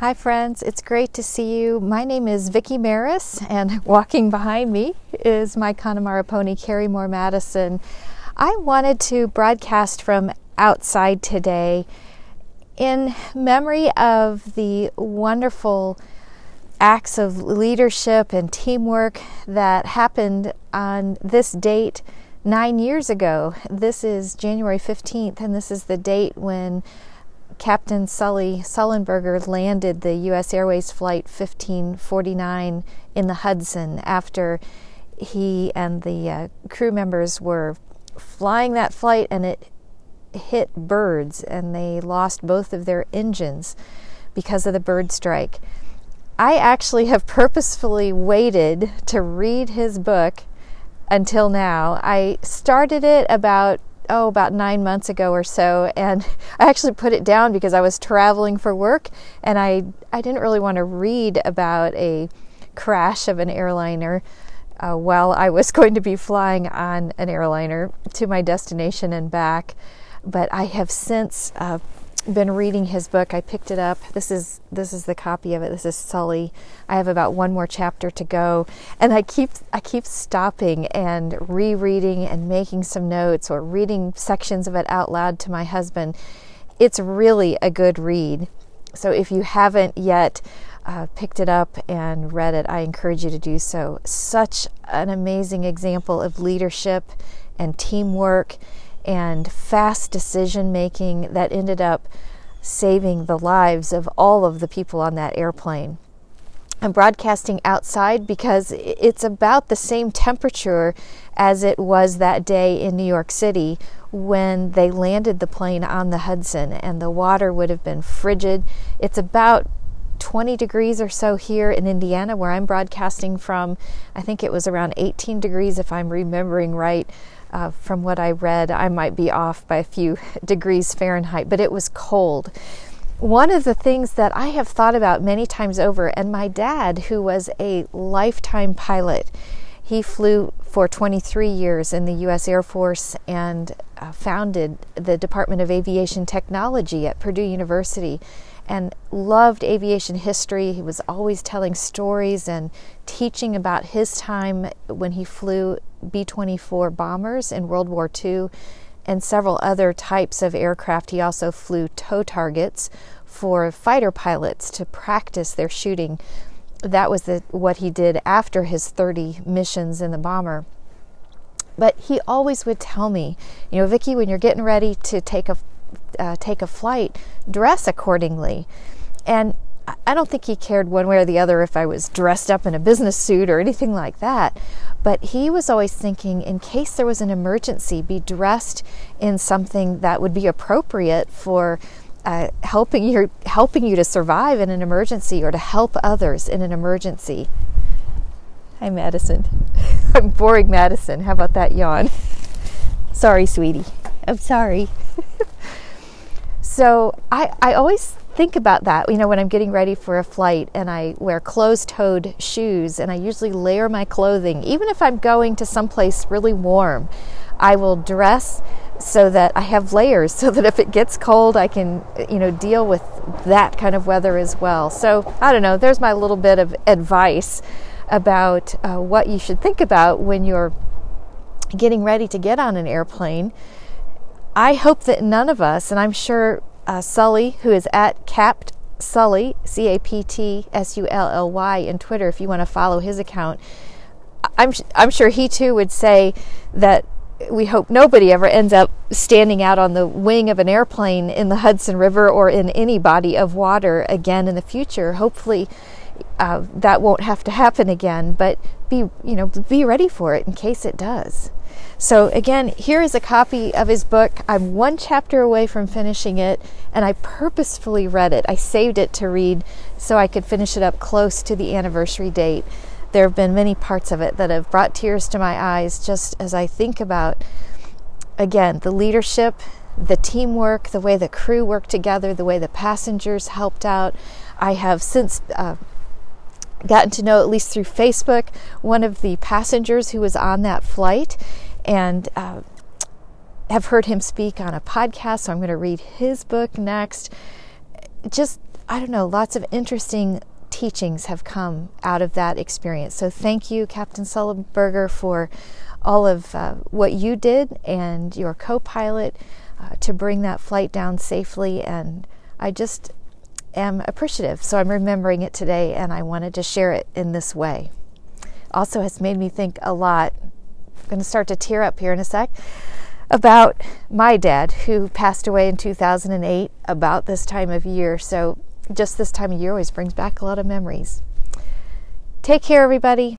Hi, friends. It's great to see you. My name is Vickie Maris, and walking behind me is my Connemara pony, Kerrymor Madison. I wanted to broadcast from outside today in memory of the wonderful acts of leadership and teamwork that happened on this date nine years ago. This is January 15th, and this is the date when Captain Sully Sullenberger landed the U.S. Airways Flight 1549 in the Hudson after he and the uh, crew members were flying that flight and it hit birds and they lost both of their engines because of the bird strike. I actually have purposefully waited to read his book until now. I started it about oh, about nine months ago or so, and I actually put it down because I was traveling for work, and I I didn't really want to read about a crash of an airliner uh, while I was going to be flying on an airliner to my destination and back. But I have since uh, been reading his book. I picked it up. This is this is the copy of it. This is Sully. I have about one more chapter to go, and I keep I keep stopping and rereading and making some notes or reading sections of it out loud to my husband. It's really a good read. So if you haven't yet uh, picked it up and read it, I encourage you to do so. Such an amazing example of leadership and teamwork and fast decision making that ended up saving the lives of all of the people on that airplane. I'm broadcasting outside because it's about the same temperature as it was that day in New York City when they landed the plane on the Hudson, and the water would have been frigid. It's about 20 degrees or so here in Indiana, where I'm broadcasting from. I think it was around 18 degrees, if I'm remembering right. Uh, from what I read, I might be off by a few degrees Fahrenheit, but it was cold. One of the things that I have thought about many times over, and my dad, who was a lifetime pilot, he flew for 23 years in the U.S. Air Force and uh, founded the Department of Aviation Technology at Purdue University and loved aviation history. He was always telling stories and teaching about his time when he flew B 24 bombers in World War II and several other types of aircraft. He also flew tow targets for fighter pilots to practice their shooting. That was the, what he did after his 30 missions in the bomber. But he always would tell me, you know, Vickie, when you're getting ready to take a uh, take a flight, dress accordingly. And I don't think he cared one way or the other if I was dressed up in a business suit or anything like that. But he was always thinking, in case there was an emergency, be dressed in something that would be appropriate for uh, helping you helping you to survive in an emergency or to help others in an emergency. Hi, Madison. I'm boring Madison. How about that yawn? sorry, sweetie. I'm sorry. so I, I always think about that, you know, when I'm getting ready for a flight and I wear closed toed shoes and I usually layer my clothing, even if I'm going to someplace really warm, I will dress so that I have layers so that if it gets cold, I can, you know, deal with that kind of weather as well. So I don't know, there's my little bit of advice about uh, what you should think about when you're getting ready to get on an airplane. I hope that none of us, and I'm sure uh, Sully, who is at Capt Sully, C A P T S U L L Y, in Twitter, if you want to follow his account, I'm, I'm sure he too would say that we hope nobody ever ends up standing out on the wing of an airplane in the Hudson River or in any body of water again in the future. Hopefully, uh, that won't have to happen again, but be you know be ready for it in case it does. So, again, here is a copy of his book. I'm one chapter away from finishing it, and I purposefully read it. I saved it to read so I could finish it up close to the anniversary date. There have been many parts of it that have brought tears to my eyes just as I think about, again, the leadership, the teamwork, the way the crew worked together, the way the passengers helped out. I have since uh, gotten to know, at least through Facebook, one of the passengers who was on that flight and uh, have heard him speak on a podcast. So I'm going to read his book next. Just I don't know, lots of interesting teachings have come out of that experience. So thank you, Captain Sullenberger, for all of uh, what you did and your co pilot uh, to bring that flight down safely. And I just am appreciative. So I'm remembering it today and I wanted to share it in this way. Also, has made me think a lot. I'm going to start to tear up here in a sec about my dad who passed away in 2008 about this time of year. So just this time of year always brings back a lot of memories. Take care, everybody.